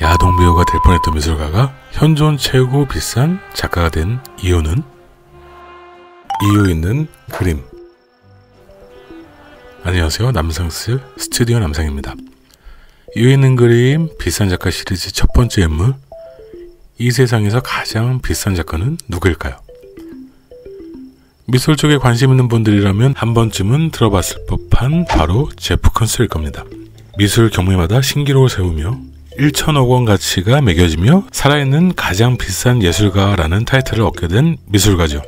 야동 배우가 될 뻔했던 미술가가 현존 최고 비싼 작가가 된 이유는 이유 있는 그림. 안녕하세요. 남상스 스튜디오 남상입니다. 이유 있는 그림 비싼 작가 시리즈 첫 번째 인물. 이 세상에서 가장 비싼 작가는 누구일까요? 미술 쪽에 관심 있는 분들이라면 한 번쯤은 들어봤을 법한 바로 제프 컨스일 겁니다. 미술 경매마다 신기록을 세우며 1천억 원 가치가 매겨지며 살아있는 가장 비싼 예술가라는 타이틀을 얻게 된 미술가죠.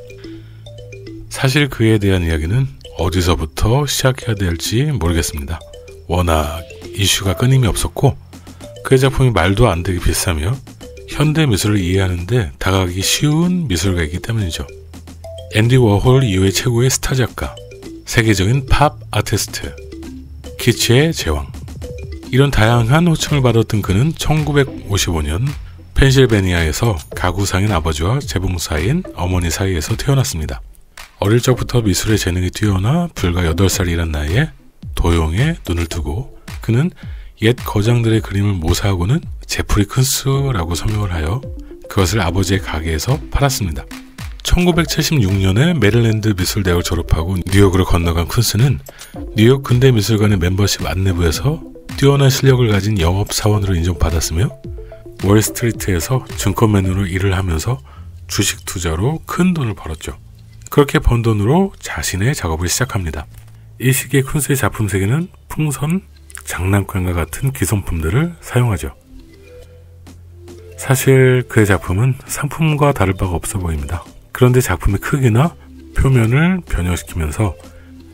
사실 그에 대한 이야기는 어디서부터 시작해야 될지 모르겠습니다. 워낙 이슈가 끊임이 없었고 그의 작품이 말도 안 되게 비싸며 현대 미술을 이해하는데 다가가기 쉬운 미술가이기 때문이죠. 앤디 워홀 이후의 최고의 스타 작가, 세계적인 팝 아티스트, 키치의 제왕. 이런 다양한 호칭을 받았던 그는 1955년 펜실베니아에서 가구상인 아버지와 재봉사인 어머니 사이에서 태어났습니다. 어릴 적부터 미술의 재능이 뛰어나 불과 8살이란 나이에 도용에 눈을 뜨고 그는 옛 거장들의 그림을 모사하고는 제프리 큰스라고 성명을 하여 그것을 아버지의 가게에서 팔았습니다. 1976년에 메릴랜드 미술대학을 졸업하고 뉴욕으로 건너간 쿤스는 뉴욕 근대미술관의 멤버십 안내부에서 뛰어난 실력을 가진 영업 사원으로 인정받았으며 월스트리트에서 증권맨으로 일을 하면서 주식 투자로 큰 돈을 벌었죠. 그렇게 번 돈으로 자신의 작업을 시작합니다. 이 시기에 쿤스의 작품 세계는 풍선, 장난감과 같은 기성품들을 사용하죠. 사실 그의 작품은 상품과 다를 바가 없어 보입니다. 그런데 작품의 크기나 표면을 변형시키면서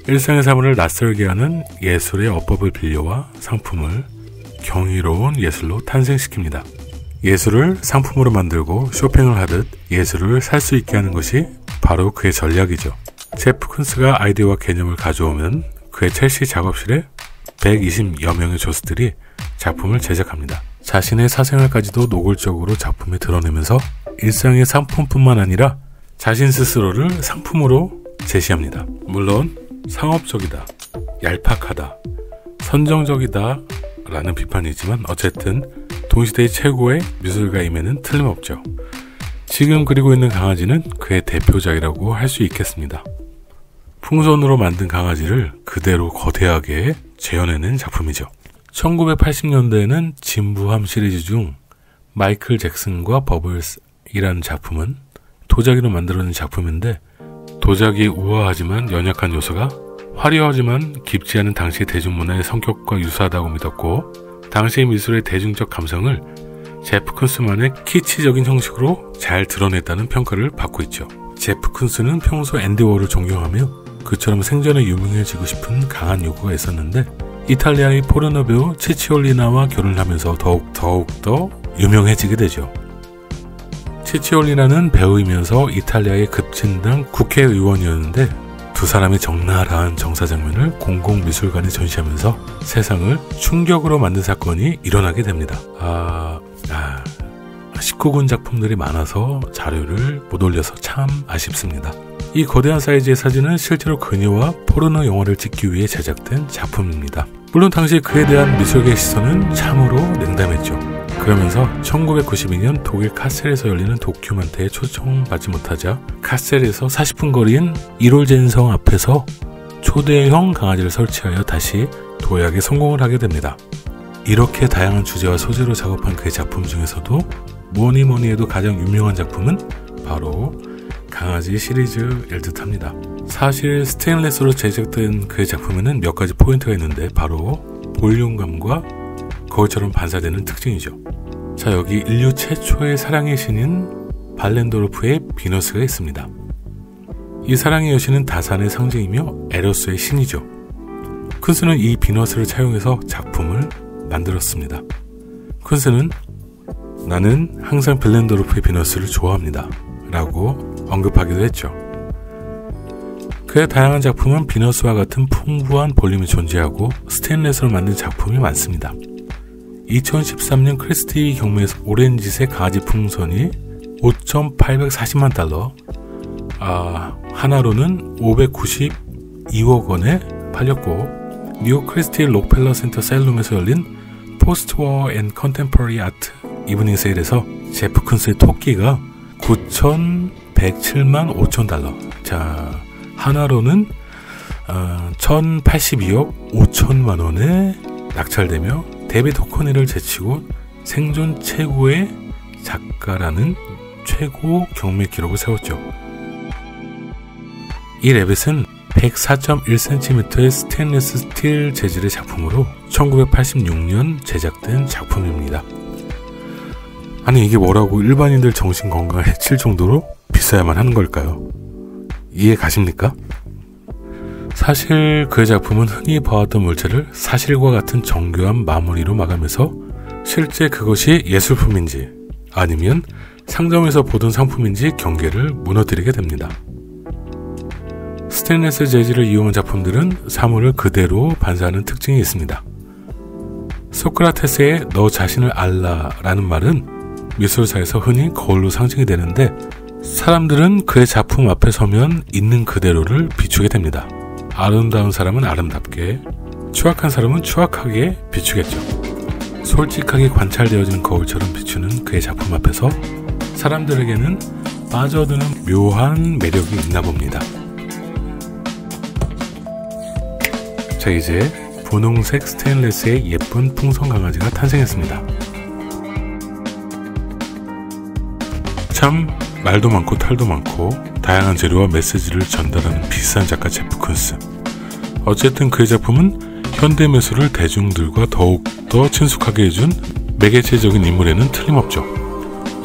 일상의 사물을 낯설게 하는 예술의 어법을 빌려와 상품을 경이로운 예술로 탄생시킵니다. 예술을 상품으로 만들고 쇼핑을 하듯 예술을 살 수 있게 하는 것이 바로 그의 전략이죠. 제프 쿤스가 아이디어와 개념을 가져오면 그의 첼시 작업실에 120여 명의 조수들이 작품을 제작합니다. 자신의 사생활까지도 노골적으로 작품에 드러내면서 일상의 상품뿐만 아니라 자신 스스로를 상품으로 제시합니다. 물론 상업적이다, 얄팍하다, 선정적이다 라는 비판이지만 어쨌든 동시대의 최고의 미술가임에는 틀림없죠. 지금 그리고 있는 강아지는 그의 대표작이라고 할 수 있겠습니다. 풍선으로 만든 강아지를 그대로 거대하게 재현해낸 작품이죠. 1980년대에는 진부함 시리즈 중 마이클 잭슨과 버블스이라는 작품은 도자기로 만들어낸 작품인데 도자기 우아하지만 연약한 요소가 화려하지만 깊지 않은 당시 대중문화의 성격과 유사하다고 믿었고 당시 미술의 대중적 감성을 제프 쿤스만의 키치적인 형식으로 잘 드러냈다는 평가를 받고 있죠. 제프 쿤스는 평소 앤디 워를 존경하며 그처럼 생전에 유명해지고 싶은 강한 요구가 있었는데 이탈리아의 포르노 배우 치치올리나와 결혼하면서 더욱 더욱 더 유명해지게 되죠. 치치올리나는 배우이면서 이탈리아의 급진당 국회의원이었는데 두 사람의 적나라한 정사 장면을 공공미술관에 전시하면서 세상을 충격으로 만든 사건이 일어나게 됩니다. 아, 아 19군 작품들이 많아서 자료를 못 올려서 참 아쉽습니다. 이 거대한 사이즈의 사진은 실제로 그녀와 포르노 영화를 찍기 위해 제작된 작품입니다. 물론 당시 그에 대한 미술계 시선은 참으로 냉담했죠. 그러면서 1992년 독일 카셀에서 열리는 도큐멘터에 초청받지 못하자 카셀에서 40분 거리인 1홀젠성 앞에서 초대형 강아지를 설치하여 다시 도약에 성공을 하게 됩니다. 이렇게 다양한 주제와 소재로 작업한 그의 작품 중에서도 뭐니 뭐니 해도 가장 유명한 작품은 바로 강아지 시리즈일 듯 합니다. 사실 스테인레스로 제작된 그의 작품에는 몇 가지 포인트가 있는데 바로 볼륨감과 거울처럼 반사되는 특징이죠. 자, 여기 인류 최초의 사랑의 신인 빌렌도르프의 비너스가 있습니다. 이 사랑의 여신은 다산의 상징이며 에로스의 신이죠. 쿤스는 이 비너스를 차용해서 작품을 만들었습니다. 쿤스는 나는 항상 블렌도르프의 비너스를 좋아합니다. 라고 언급하기도 했죠. 그의 다양한 작품은 비너스와 같은 풍부한 볼륨이 존재하고 스테인레스로 만든 작품이 많습니다. 2013년 크리스티 경매에서 오렌지색 강아지 풍선이 5,840만 달러, 아, 하나로는 592억 원에 팔렸고, 뉴욕 크리스티 록펠러 센터 sale room에서 열린 Post-War and Contemporary Art Evening Sale에서 제프 쿤스의 토끼가 9,107만 5천 달러. 자, 한화로는 어, 1,082억 5천만 원에 낙찰되며 데이비드 호크니를 제치고 생존 최고의 작가라는 최고 경매 기록을 세웠죠. 이 rabbit은 104.1cm의 스테인리스 스틸 재질의 작품으로 1986년 제작된 작품입니다. 아니 이게 뭐라고 일반인들 정신 건강에 해칠 정도로 비싸야만 하는 걸까요? 이해 가십니까? 사실 그의 작품은 흔히 봐왔던 물체를 사실과 같은 정교한 마무리로 마감해서 실제 그것이 예술품인지 아니면 상점에서 보던 상품인지 경계를 무너뜨리게 됩니다. 스테인레스 재질을 이용한 작품들은 사물을 그대로 반사하는 특징이 있습니다. 소크라테스의 너 자신을 알라 라는 말은 미술사에서 흔히 거울로 상징이 되는데 사람들은 그의 작품 앞에 서면 있는 그대로를 비추게 됩니다. 아름다운 사람은 아름답게, 추악한 사람은 추악하게 비추겠죠. 솔직하게 관찰되어지는 거울처럼 비추는 그의 작품 앞에서 사람들에게는 빠져드는 묘한 매력이 있나 봅니다. 자, 이제 분홍색 스테인레스의 예쁜 풍선 강아지가 탄생했습니다. 참 말도 많고 탈도 많고 다양한 재료와 메시지를 전달하는 비싼 작가 제프 쿤스. 어쨌든 그의 작품은 현대 미술을 대중들과 더욱더 친숙하게 해준 매개체적인 인물에는 틀림없죠.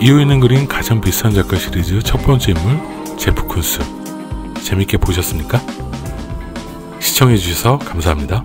이후에는 그린 가장 비싼 작가 시리즈 첫 번째 인물 제프 쿤스. 재밌게 보셨습니까? 시청해주셔서 감사합니다.